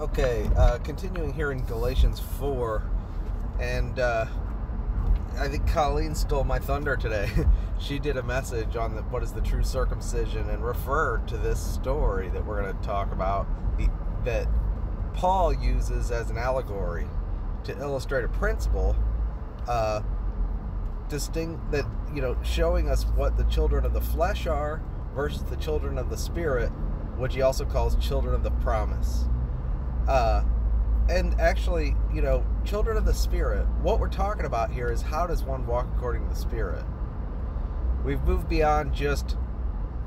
Okay, uh, continuing here in Galatians 4, and uh, I think Colleen stole my thunder today. she did a message on the, what is the true circumcision and referred to this story that we're going to talk about that Paul uses as an allegory to illustrate a principle uh, distinct that you know showing us what the children of the flesh are versus the children of the spirit which he also calls children of the promise uh, and actually you know children of the spirit what we're talking about here is how does one walk according to the spirit we've moved beyond just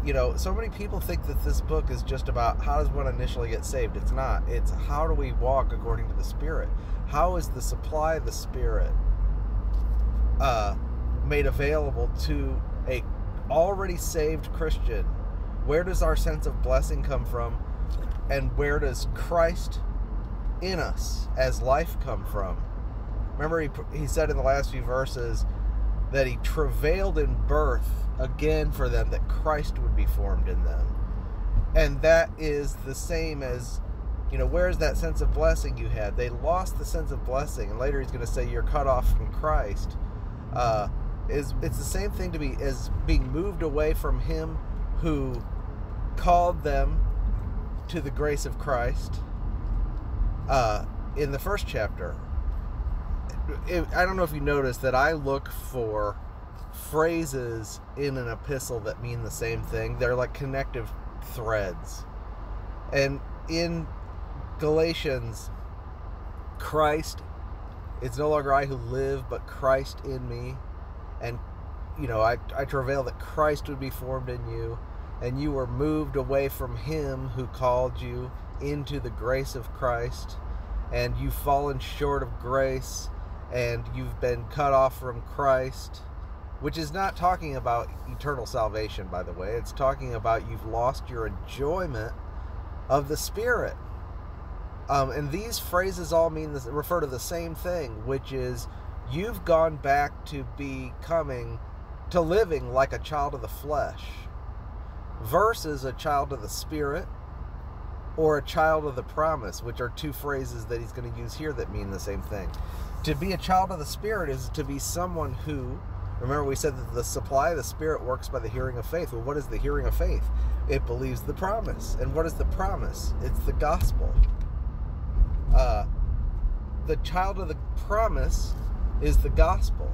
you know so many people think that this book is just about how does one initially get saved it's not it's how do we walk according to the spirit how is the supply of the spirit uh, made available to a already saved Christian? Where does our sense of blessing come from? And where does Christ in us as life come from? Remember, he, he said in the last few verses that he travailed in birth again for them, that Christ would be formed in them. And that is the same as, you know, where's that sense of blessing you had? They lost the sense of blessing. And later he's going to say, You're cut off from Christ. Uh, is it's the same thing to be as being moved away from him who called them to the grace of Christ uh, in the first chapter. It, I don't know if you noticed that I look for phrases in an epistle that mean the same thing. They're like connective threads. And in Galatians, Christ, it's no longer I who live, but Christ in me and you know I, I travail that christ would be formed in you and you were moved away from him who called you into the grace of christ and you've fallen short of grace and you've been cut off from christ which is not talking about eternal salvation by the way. It's talking about you've lost your enjoyment of the spirit. Um, and these phrases all mean this, refer to the same thing which is you've gone back to becoming, to living like a child of the flesh versus a child of the spirit or a child of the promise, which are two phrases that he's going to use here that mean the same thing. To be a child of the spirit is to be someone who, remember, we said that the supply of the spirit works by the hearing of faith. Well, what is the hearing of faith? It believes the promise. And what is the promise? It's the gospel. Uh, the child of the promise is the gospel,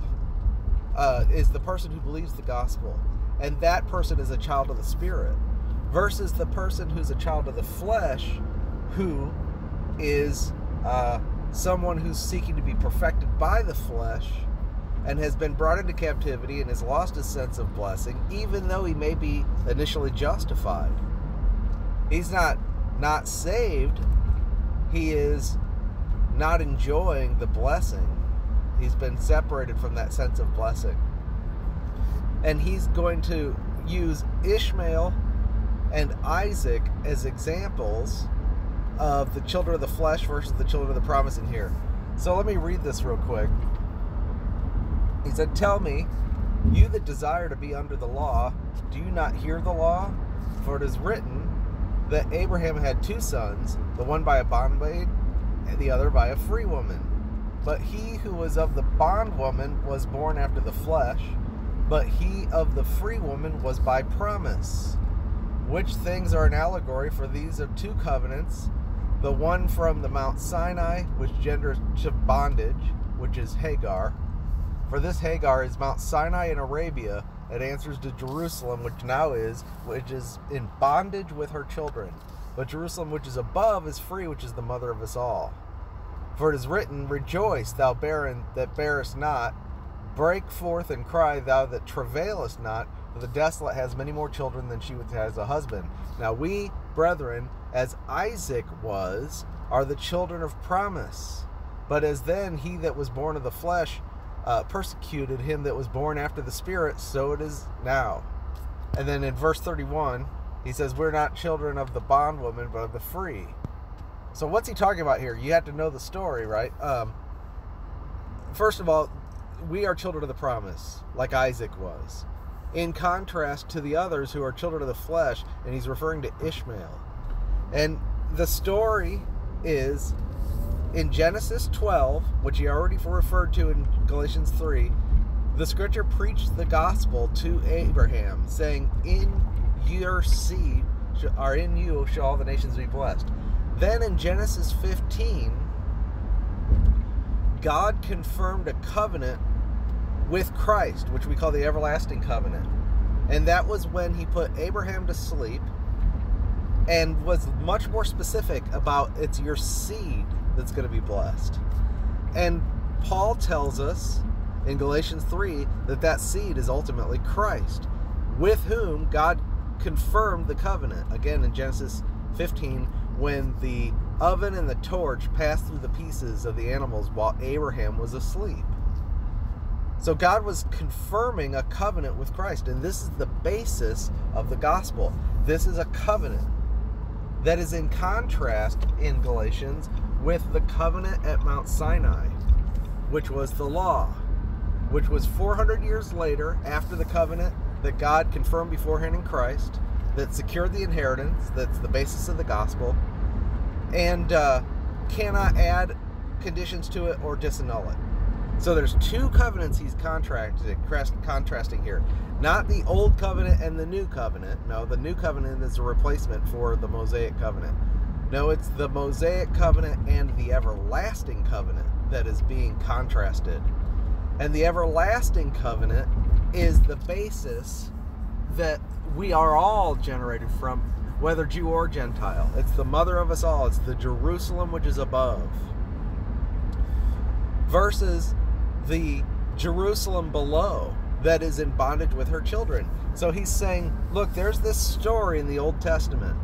uh, is the person who believes the gospel. And that person is a child of the Spirit, versus the person who's a child of the flesh, who is uh, someone who's seeking to be perfected by the flesh and has been brought into captivity and has lost his sense of blessing, even though he may be initially justified. He's not not saved. He is not enjoying the blessing He's been separated from that sense of blessing. And he's going to use Ishmael and Isaac as examples of the children of the flesh versus the children of the promise in here. So let me read this real quick. He said, Tell me, you that desire to be under the law, do you not hear the law? For it is written that Abraham had two sons, the one by a bondmaid and the other by a free woman. But he who was of the bondwoman was born after the flesh, but he of the free woman was by promise. Which things are an allegory, for these are two covenants the one from the Mount Sinai, which genders to bondage, which is Hagar. For this Hagar is Mount Sinai in Arabia. It answers to Jerusalem, which now is, which is in bondage with her children. But Jerusalem, which is above, is free, which is the mother of us all. For it is written, Rejoice, thou barren that bearest not. Break forth and cry, thou that travailest not. For the desolate has many more children than she which has a husband. Now we, brethren, as Isaac was, are the children of promise. But as then he that was born of the flesh uh, persecuted him that was born after the Spirit, so it is now. And then in verse 31, he says, We're not children of the bondwoman, but of the free. So what's he talking about here? You have to know the story, right? Um, first of all, we are children of the promise, like Isaac was. In contrast to the others who are children of the flesh, and he's referring to Ishmael. And the story is in Genesis 12, which he already referred to in Galatians 3, the scripture preached the gospel to Abraham, saying, In your seed, or in you, shall all the nations be blessed. Then in Genesis 15, God confirmed a covenant with Christ, which we call the everlasting covenant. And that was when he put Abraham to sleep and was much more specific about it's your seed that's going to be blessed. And Paul tells us in Galatians 3 that that seed is ultimately Christ, with whom God confirmed the covenant. Again, in Genesis 15, when the oven and the torch passed through the pieces of the animals while Abraham was asleep. So God was confirming a covenant with Christ, and this is the basis of the gospel. This is a covenant that is in contrast in Galatians with the covenant at Mount Sinai, which was the law, which was 400 years later after the covenant that God confirmed beforehand in Christ, that secured the inheritance, that's the basis of the gospel, and uh, cannot add conditions to it or disannul it. So there's two covenants he's contracted, contrasting here. Not the old covenant and the new covenant. No, the new covenant is a replacement for the Mosaic covenant. No, it's the Mosaic covenant and the everlasting covenant that is being contrasted. And the everlasting covenant is the basis that we are all generated from, whether Jew or Gentile. It's the mother of us all, it's the Jerusalem which is above. Versus the Jerusalem below that is in bondage with her children. So he's saying, look, there's this story in the Old Testament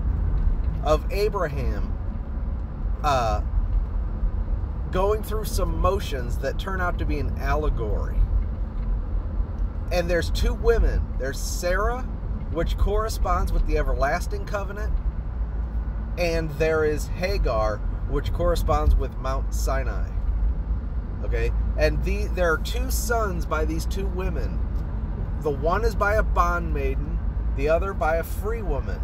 of Abraham uh, going through some motions that turn out to be an allegory. And there's two women. There's Sarah, which corresponds with the everlasting covenant, and there is Hagar, which corresponds with Mount Sinai. Okay? And the there are two sons by these two women. The one is by a bondmaiden, the other by a free woman.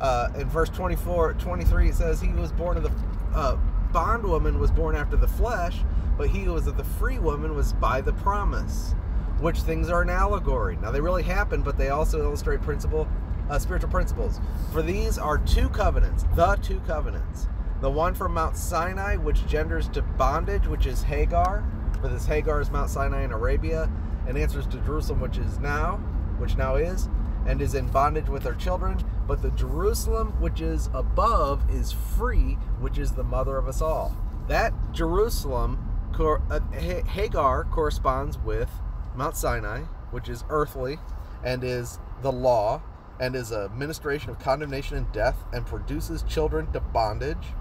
Uh, in verse 24, 23, it says he was born of the uh, bondwoman was born after the flesh, but he was of the free woman was by the promise. Which things are an allegory. Now they really happen, but they also illustrate principle, uh, spiritual principles. For these are two covenants, the two covenants. The one from Mount Sinai, which genders to bondage, which is Hagar. but this Hagar is Mount Sinai in Arabia, and answers to Jerusalem, which is now, which now is, and is in bondage with her children. But the Jerusalem which is above is free, which is the mother of us all. That Jerusalem, uh, Hagar, corresponds with Mount Sinai, which is earthly and is the law and is a ministration of condemnation and death and produces children to bondage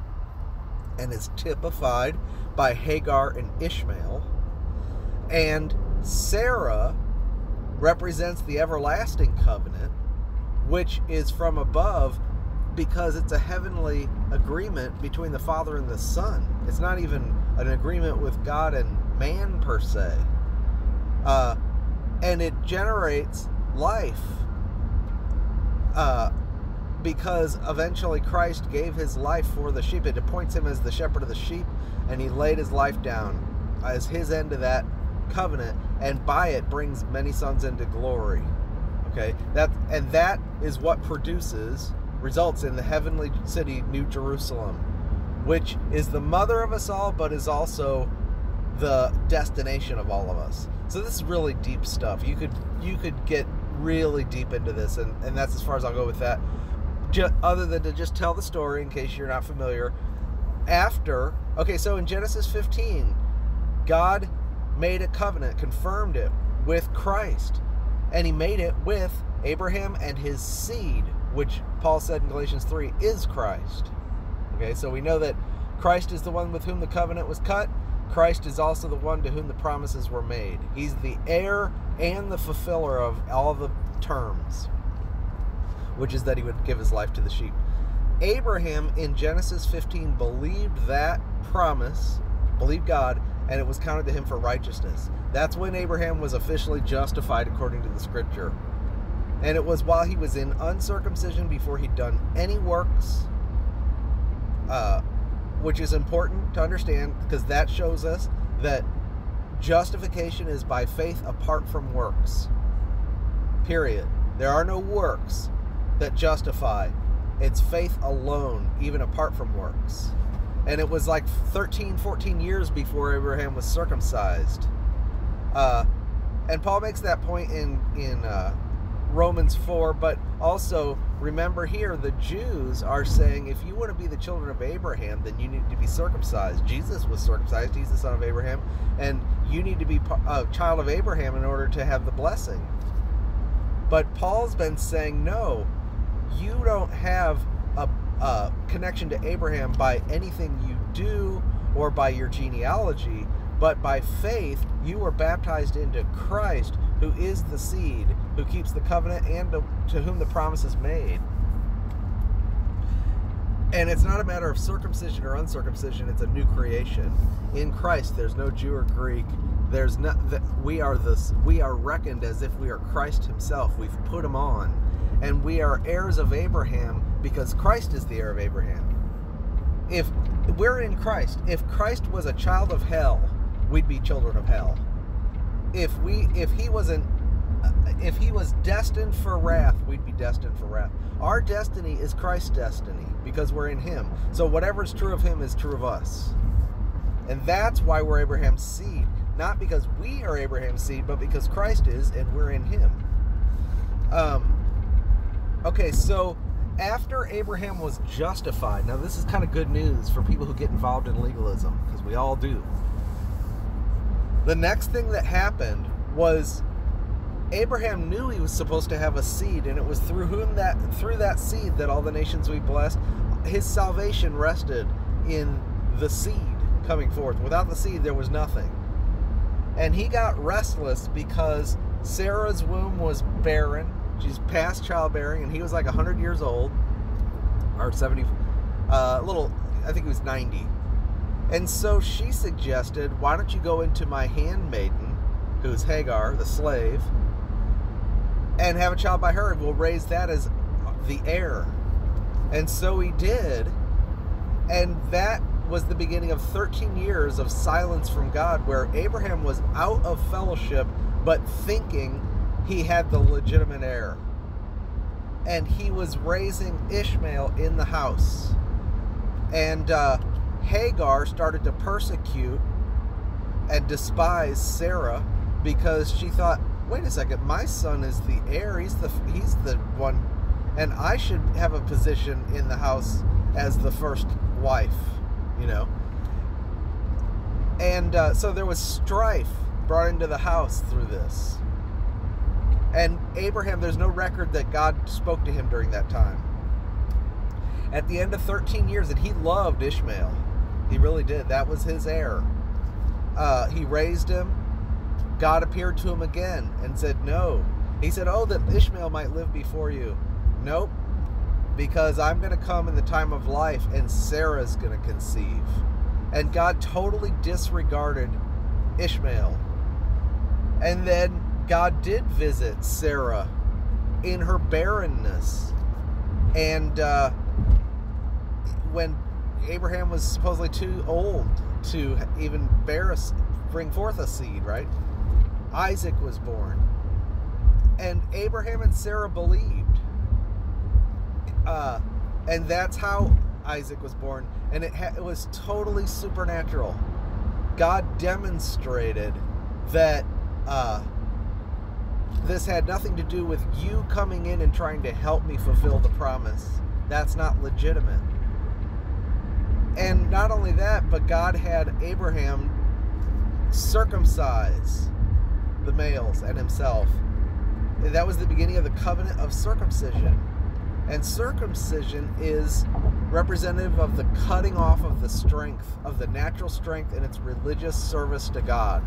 and is typified by Hagar and Ishmael. And Sarah represents the everlasting covenant, which is from above because it's a heavenly agreement between the Father and the Son. It's not even an agreement with God and man per se. Uh, and it generates life. Uh, because eventually Christ gave his life for the sheep. It appoints him as the shepherd of the sheep, and he laid his life down as his end of that covenant, and by it brings many sons into glory. Okay, that and that is what produces results in the heavenly city, New Jerusalem, which is the mother of us all, but is also the destination of all of us. So this is really deep stuff. You could you could get really deep into this, and, and that's as far as I'll go with that just, other than to just tell the story in case you're not familiar. After, okay, so in Genesis 15, God made a covenant, confirmed it with Christ, and he made it with Abraham and his seed, which Paul said in Galatians 3 is Christ. Okay, so we know that Christ is the one with whom the covenant was cut. Christ is also the one to whom the promises were made. He's the heir and the fulfiller of all the terms which is that he would give his life to the sheep. Abraham in Genesis 15 believed that promise, believed God, and it was counted to him for righteousness. That's when Abraham was officially justified according to the scripture. And it was while he was in uncircumcision before he'd done any works, uh, which is important to understand because that shows us that justification is by faith apart from works. Period. There are no works that justify. It's faith alone, even apart from works. And it was like 13, 14 years before Abraham was circumcised. Uh, and Paul makes that point in in uh, Romans 4, but also remember here the Jews are saying if you want to be the children of Abraham, then you need to be circumcised. Jesus was circumcised, he's the son of Abraham, and you need to be a child of Abraham in order to have the blessing. But Paul's been saying, no, you don't have a, a connection to Abraham by anything you do or by your genealogy, but by faith you were baptized into Christ, who is the seed, who keeps the covenant, and to, to whom the promise is made. And it's not a matter of circumcision or uncircumcision, it's a new creation. In Christ, there's no Jew or Greek. There's not we are this we are reckoned as if we are Christ himself. We've put him on. And we are heirs of Abraham because Christ is the heir of Abraham. If we're in Christ, if Christ was a child of hell, we'd be children of hell. If we if he wasn't if he was destined for wrath, we'd be destined for wrath. Our destiny is Christ's destiny because we're in him. So whatever's true of him is true of us. And that's why we're Abraham's seed. Not because we are Abraham's seed, but because Christ is and we're in him. Um, okay, so after Abraham was justified, now this is kind of good news for people who get involved in legalism, because we all do. The next thing that happened was Abraham knew he was supposed to have a seed, and it was through whom that through that seed that all the nations we blessed, his salvation rested in the seed coming forth. Without the seed, there was nothing. And he got restless because Sarah's womb was barren. She's past childbearing, and he was like 100 years old, or 70, uh, a little, I think he was 90. And so she suggested, Why don't you go into my handmaiden, who's Hagar, the slave, and have a child by her, and we'll raise that as the heir. And so he did. And that was the beginning of 13 years of silence from God, where Abraham was out of fellowship, but thinking he had the legitimate heir. And he was raising Ishmael in the house. And uh, Hagar started to persecute and despise Sarah because she thought, wait a second, my son is the heir. He's the he's the one, and I should have a position in the house as the first wife, you know. And uh, so there was strife brought into the house through this. And Abraham, there's no record that God spoke to him during that time. At the end of 13 years, and he loved Ishmael. He really did. That was his heir. Uh, he raised him God appeared to him again and said, No. He said, Oh, that Ishmael might live before you. Nope. Because I'm going to come in the time of life and Sarah's going to conceive. And God totally disregarded Ishmael. And then God did visit Sarah in her barrenness. And uh, when Abraham was supposedly too old to even bear a, bring forth a seed, right? Isaac was born. And Abraham and Sarah believed. Uh, and that's how Isaac was born. And it, it was totally supernatural. God demonstrated that uh, this had nothing to do with you coming in and trying to help me fulfill the promise. That's not legitimate. And not only that, but God had Abraham circumcise the males and himself. That was the beginning of the covenant of circumcision. And circumcision is representative of the cutting off of the strength, of the natural strength in its religious service to God.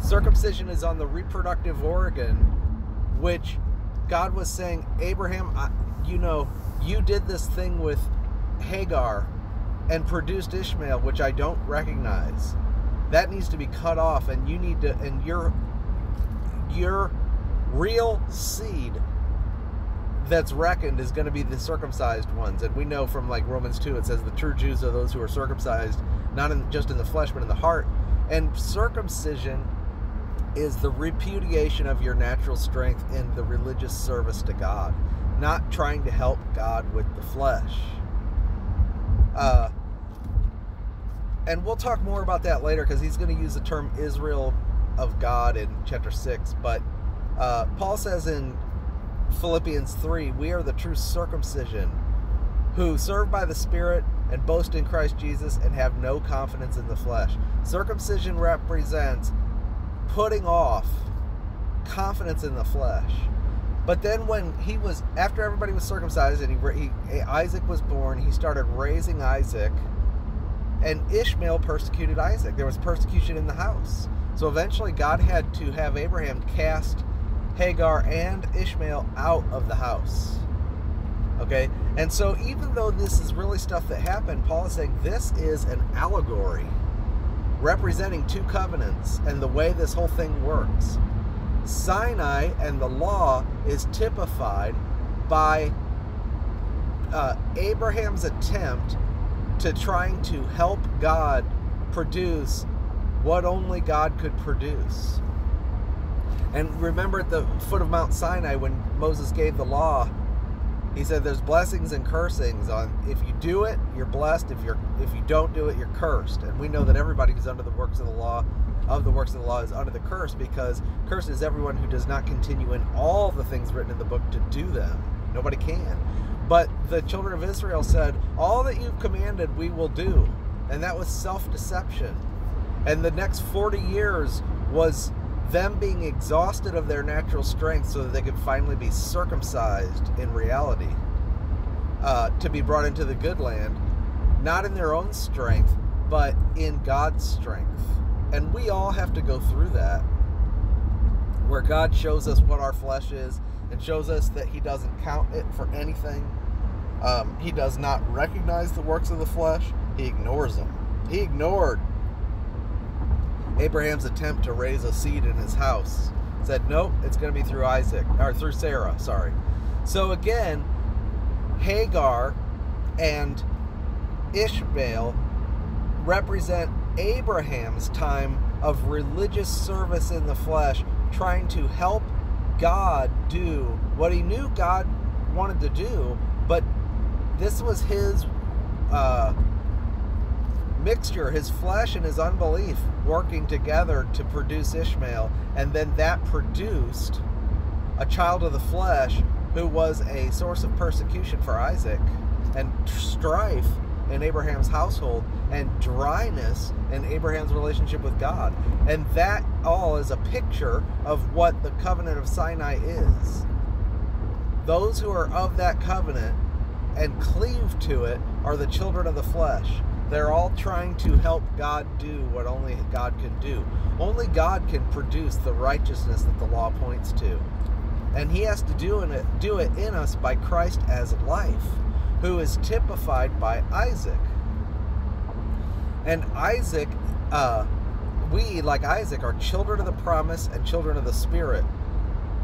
Circumcision is on the reproductive organ, which God was saying, Abraham, I, you know, you did this thing with Hagar and produced Ishmael, which I don't recognize that needs to be cut off and you need to and your your real seed that's reckoned is going to be the circumcised ones. And we know from like Romans 2, it says the true Jews are those who are circumcised, not in, just in the flesh, but in the heart. And circumcision is the repudiation of your natural strength in the religious service to God, not trying to help God with the flesh. Uh, and we'll talk more about that later because he's going to use the term Israel of God in chapter 6. But uh, Paul says in Philippians 3 we are the true circumcision who serve by the Spirit and boast in Christ Jesus and have no confidence in the flesh. Circumcision represents putting off confidence in the flesh. But then when he was after everybody was circumcised and he, he eh, Isaac was born, he started raising Isaac and Ishmael persecuted Isaac. There was persecution in the house. So eventually God had to have Abraham cast Hagar and Ishmael out of the house. Okay? And so even though this is really stuff that happened, Paul is saying this is an allegory representing two covenants and the way this whole thing works. Sinai and the law is typified by uh, Abraham's attempt to trying to help God produce what only God could produce. And remember at the foot of Mount Sinai when Moses gave the law, he said there's blessings and cursings on if you do it, you're blessed. If you're if you don't do it, you're cursed. And we know that everybody who's under the works of the law of the works of the law is under the curse because cursed is everyone who does not continue in all the things written in the book to do them. Nobody can. But the children of Israel said, All that you've commanded, we will do. And that was self deception. And the next 40 years was them being exhausted of their natural strength so that they could finally be circumcised in reality uh, to be brought into the good land, not in their own strength, but in God's strength. And we all have to go through that where God shows us what our flesh is and shows us that He doesn't count it for anything. Um, he does not recognize the works of the flesh, He ignores them. He ignored Abraham's attempt to raise a seed in his house. Said, nope, it's going to be through Isaac, or through Sarah, sorry. So again, Hagar and Ishmael represent Abraham's time of religious service in the flesh, trying to help God do what he knew God wanted to do, but this was his uh, mixture, his flesh and his unbelief working together to produce Ishmael, and then that produced a child of the flesh who was a source of persecution for Isaac and strife in Abraham's household and dryness in Abraham's relationship with God. And that all is a picture of what the covenant of Sinai is. Those who are of that covenant and cleave to it are the children of the flesh. They're all trying to help God do what only God can do. Only God can produce the righteousness that the law points to. And he has to do it, do it in us by Christ as life, who is typified by Isaac. And Isaac, uh, we, like Isaac, are children of the promise and children of the Spirit,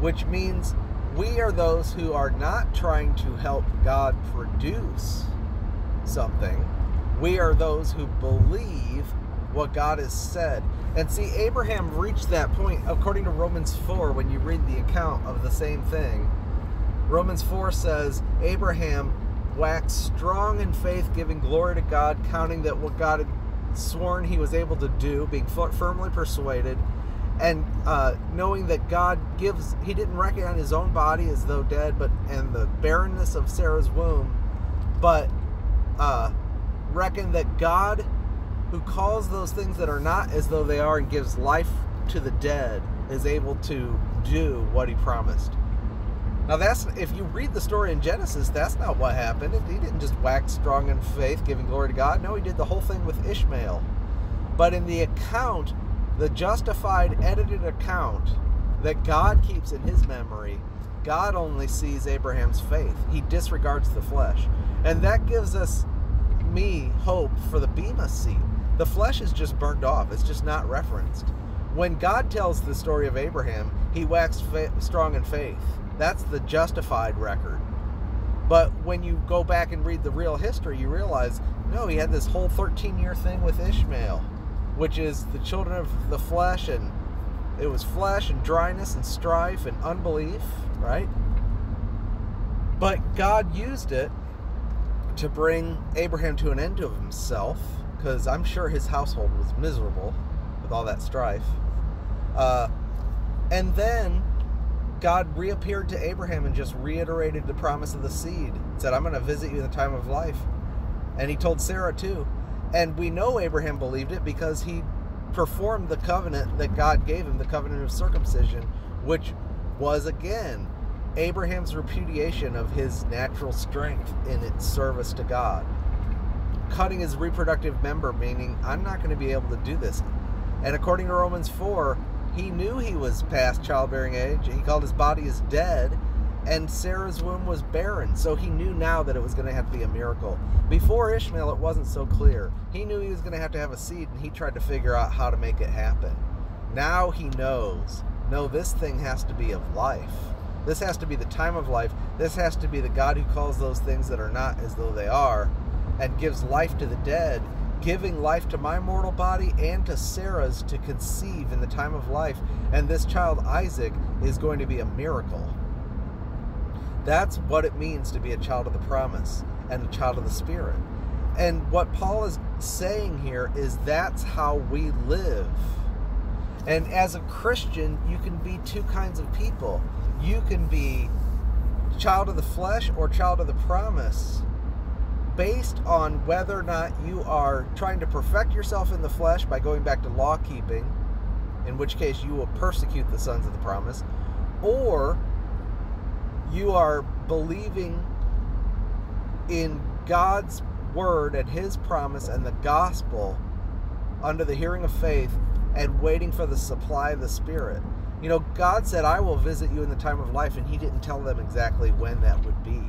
which means we are those who are not trying to help God produce something we are those who believe what God has said. And see, Abraham reached that point according to Romans 4 when you read the account of the same thing. Romans 4 says, Abraham waxed strong in faith, giving glory to God, counting that what God had sworn he was able to do, being firmly persuaded, and uh, knowing that God gives, he didn't reckon on his own body as though dead, but and the barrenness of Sarah's womb, but uh, reckon that God, who calls those things that are not as though they are and gives life to the dead, is able to do what he promised. Now, that's if you read the story in Genesis, that's not what happened. He didn't just wax strong in faith, giving glory to God. No, he did the whole thing with Ishmael. But in the account, the justified, edited account that God keeps in his memory, God only sees Abraham's faith. He disregards the flesh. And that gives us me hope for the Bema seat. The flesh is just burned off, it's just not referenced. When God tells the story of Abraham, he waxed strong in faith. That's the justified record. But when you go back and read the real history, you realize no, he had this whole 13 year thing with Ishmael, which is the children of the flesh, and it was flesh and dryness and strife and unbelief, right? But God used it to bring Abraham to an end of himself, because I'm sure his household was miserable with all that strife. Uh, and then God reappeared to Abraham and just reiterated the promise of the seed. Said, I'm going to visit you in the time of life. And he told Sarah too. And we know Abraham believed it because he performed the covenant that God gave him, the covenant of circumcision, which was again Abraham's repudiation of his natural strength in its service to God. Cutting his reproductive member, meaning, I'm not going to be able to do this. And according to Romans 4, he knew he was past childbearing age. He called his body as dead, and Sarah's womb was barren. So he knew now that it was going to have to be a miracle. Before Ishmael, it wasn't so clear. He knew he was going to have to have a seed, and he tried to figure out how to make it happen. Now he knows no, this thing has to be of life. This has to be the time of life. This has to be the God who calls those things that are not as though they are and gives life to the dead giving life to my mortal body and to Sarah's to conceive in the time of life. And this child, Isaac, is going to be a miracle. That's what it means to be a child of the promise and a child of the Spirit. And what Paul is saying here is that's how we live. And as a Christian, you can be two kinds of people. You can be child of the flesh or child of the promise based on whether or not you are trying to perfect yourself in the flesh by going back to law keeping, in which case you will persecute the sons of the promise, or you are believing in God's word and his promise and the gospel under the hearing of faith and waiting for the supply of the Spirit. You know, God said, I will visit you in the time of life, and he didn't tell them exactly when that would be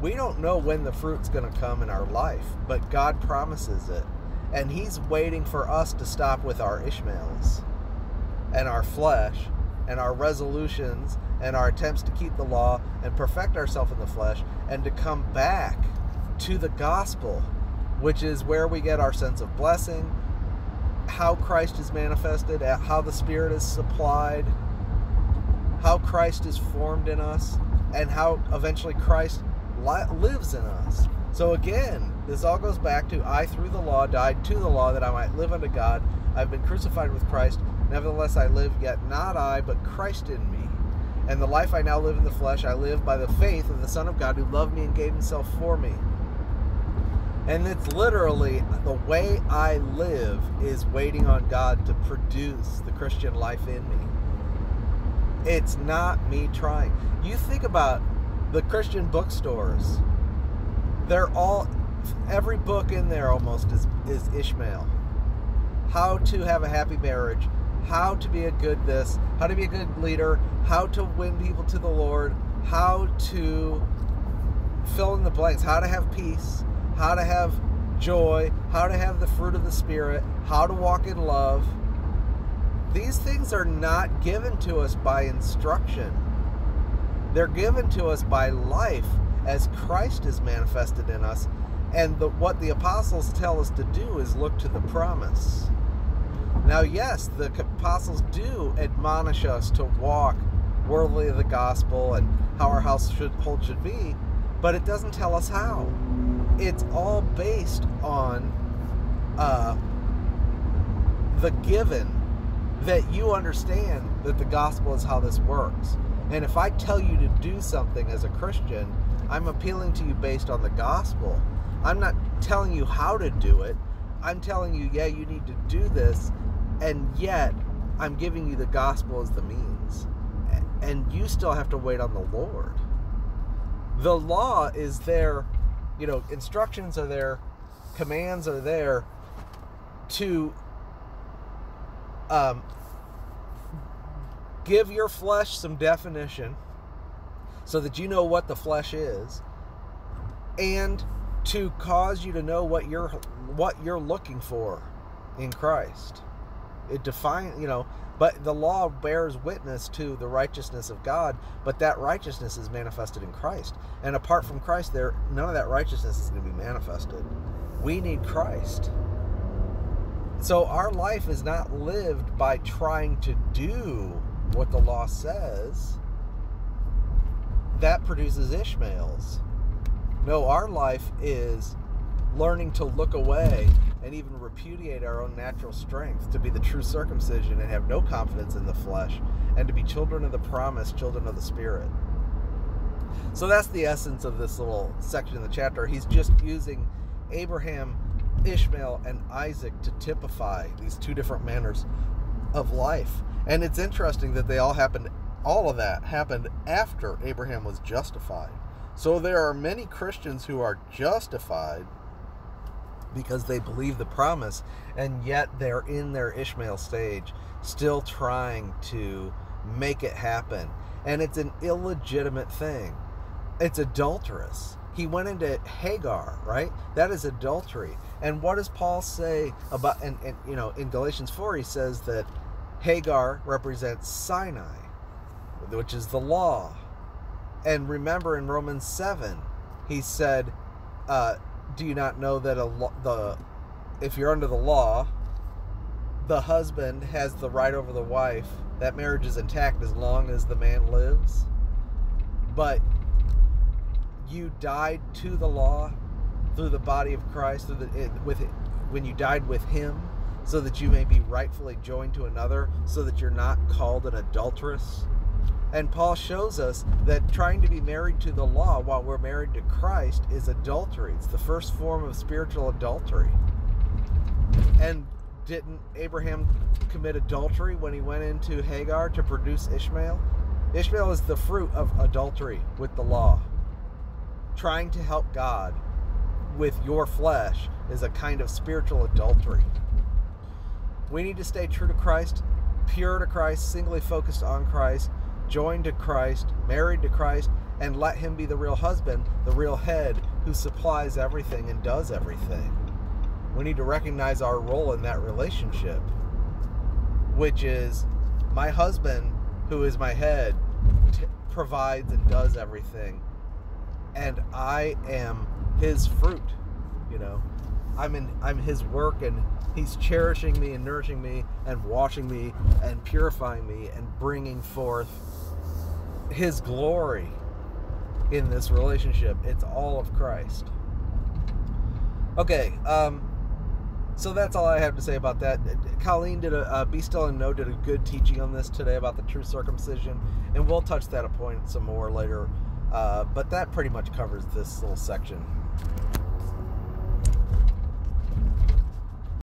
we don't know when the fruit's going to come in our life, but God promises it. And He's waiting for us to stop with our Ishmaels and our flesh and our resolutions and our attempts to keep the law and perfect ourselves in the flesh and to come back to the gospel, which is where we get our sense of blessing, how Christ is manifested, how the Spirit is supplied, how Christ is formed in us, and how eventually Christ lives in us. So again, this all goes back to I, through the law, died to the law that I might live unto God. I've been crucified with Christ. Nevertheless, I live, yet not I, but Christ in me. And the life I now live in the flesh, I live by the faith of the Son of God who loved me and gave himself for me. And it's literally the way I live is waiting on God to produce the Christian life in me. It's not me trying. You think about the Christian bookstores, they're all every book in there almost is, is Ishmael. How to have a happy marriage, how to be a good this, how to be a good leader, how to win people to the Lord, how to fill in the blanks, how to have peace, how to have joy, how to have the fruit of the Spirit, how to walk in love. These things are not given to us by instruction they're given to us by life as Christ is manifested in us. And the, what the apostles tell us to do is look to the promise. Now, yes, the apostles do admonish us to walk worthily of the gospel and how our household should be, but it doesn't tell us how. It's all based on uh, the given that you understand that the gospel is how this works. And if I tell you to do something as a Christian, I'm appealing to you based on the gospel. I'm not telling you how to do it. I'm telling you, yeah, you need to do this, and yet I'm giving you the gospel as the means. And you still have to wait on the Lord. The law is there, you know, instructions are there, commands are there to um, give your flesh some definition so that you know what the flesh is and to cause you to know what you're what you're looking for in Christ. It defines, you know, but the law bears witness to the righteousness of God, but that righteousness is manifested in Christ. And apart from Christ, there none of that righteousness is going to be manifested. We need Christ. So our life is not lived by trying to do what the law says. That produces Ishmaels. No, our life is learning to look away and even repudiate our own natural strength to be the true circumcision and have no confidence in the flesh and to be children of the promise, children of the Spirit. So that's the essence of this little section in the chapter. He's just using Abraham, Ishmael, and Isaac to typify these two different manners of life. And it's interesting that they all happened, all of that happened after Abraham was justified. So there are many Christians who are justified because they believe the promise, and yet they're in their Ishmael stage, still trying to make it happen. And it's an illegitimate thing, it's adulterous. He went into Hagar, right? That is adultery. And what does Paul say about, and, and you know, in Galatians 4, he says that Hagar represents Sinai, which is the law. And remember in Romans 7, he said, uh, do you not know that a lo- the if you're under the law, the husband has the right over the wife. That marriage is intact as long as the man lives. But you died to the law through the body of Christ, through the it, with it, when you died with Him, so that you may be rightfully joined to another, so that you're not called an adulteress. And Paul shows us that trying to be married to the law while we're married to Christ is adultery. It's the first form of spiritual adultery. And didn't Abraham commit adultery when he went into Hagar to produce Ishmael? Ishmael is the fruit of adultery with the law. Trying to help God with your flesh is a kind of spiritual adultery. We need to stay true to Christ, pure to Christ, singly focused on Christ, joined to Christ, married to Christ, and let Him be the real husband, the real head who supplies everything and does everything. We need to recognize our role in that relationship, which is my husband, who is my head, provides and does everything, and I am His fruit. You know, I'm in I'm His work and He's cherishing me and nourishing me and washing me and purifying me and bringing forth his glory in this relationship. It's all of Christ. Okay, um, so that's all I have to say about that. Colleen did a uh, Be Still and Know did a good teaching on this today about the true circumcision, and we'll touch that point some more later. Uh, but that pretty much covers this little section.